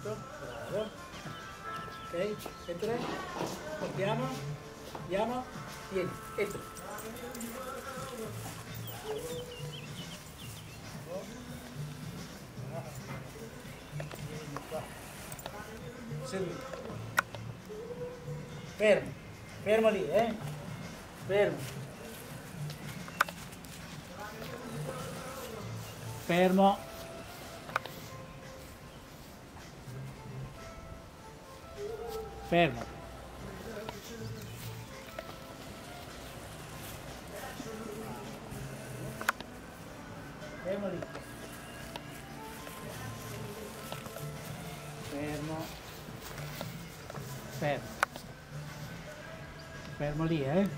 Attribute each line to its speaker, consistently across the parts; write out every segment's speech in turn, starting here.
Speaker 1: seduto, bravo. Ok, e tre, andiamo, andiamo, vieni, e tu. Seduto. Fermo, fermo lì, eh? Fermo. Fermo. Fermo. Fermo lì. Fermo. Fermo. Fermo lì, eh?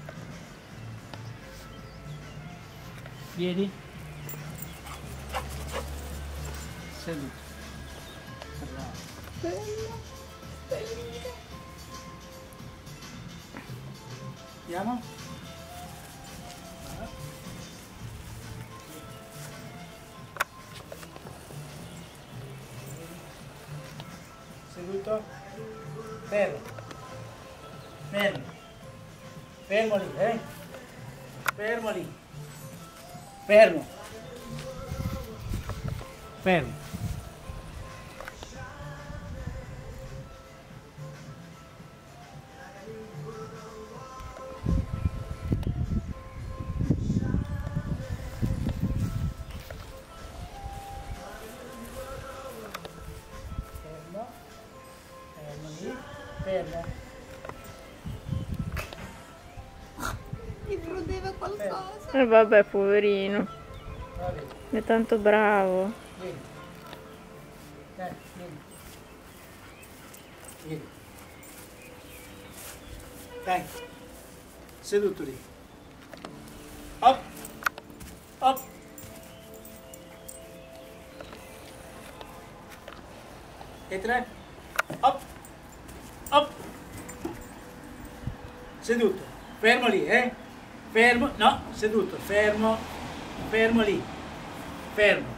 Speaker 1: Vieni. Seduto. Bravo.
Speaker 2: Bello, bellino.
Speaker 1: Andiamo? Seduto? Fermo. Fermo. Fermo lì, eh? Fermo lì. Fermo. Fermo. Fermo.
Speaker 2: Gli prudeva qualcosa.
Speaker 3: E vabbè, poverino. È tanto bravo.
Speaker 1: Vieni. Dai, vieni. Vieni. Dai. Seduto lì. Up. Up. E tre. Up. Seduto. Fermo lì, eh? Fermo. No, seduto. Fermo. Fermo lì. Fermo.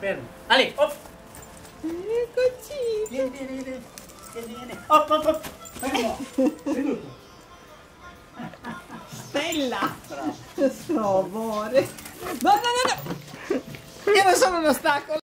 Speaker 1: Fermo. Ali, op.
Speaker 2: Eccoci.
Speaker 1: Vieni, vieni, vieni. Vieni. Op, op, op. Fermo. Seduto.
Speaker 2: Stella. Sto amore. No, no, no, no. Io non sono un ostacolo.